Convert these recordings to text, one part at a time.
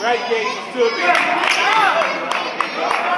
Right gate to me.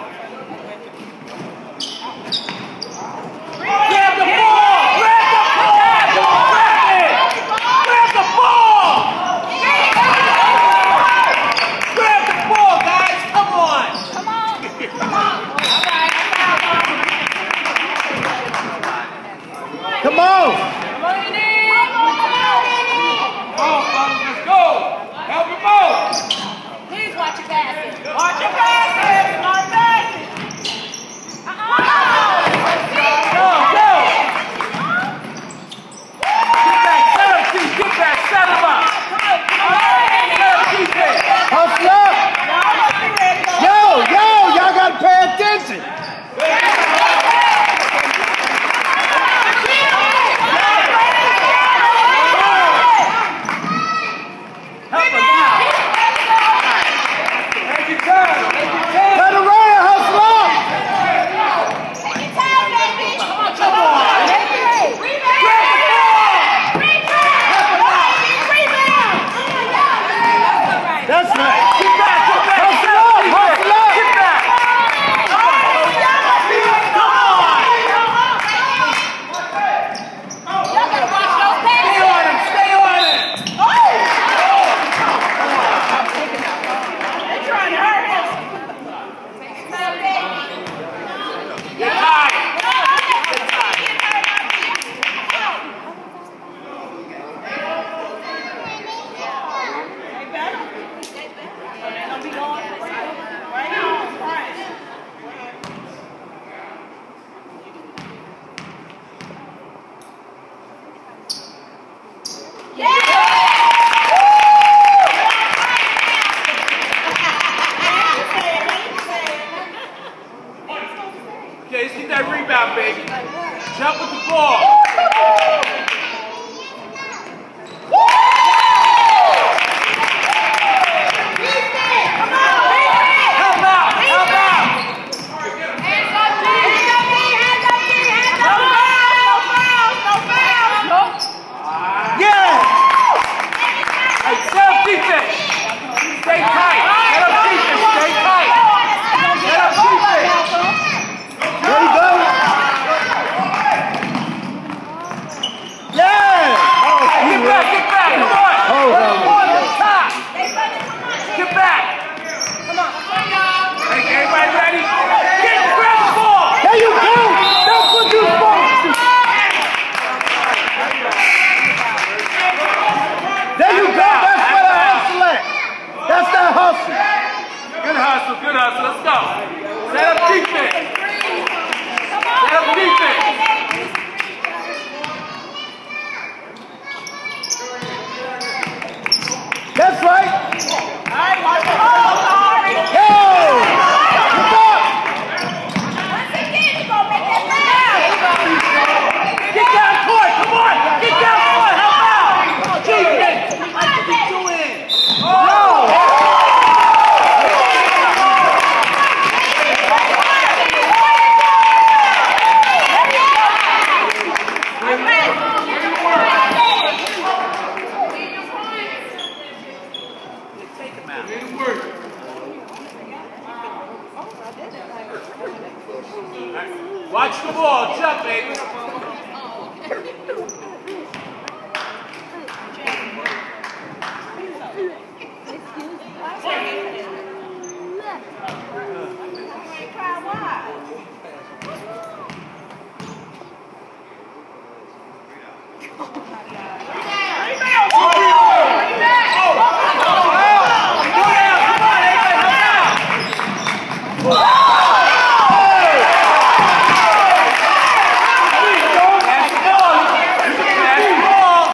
Watch. baby. Jump with the ball. Oh my God.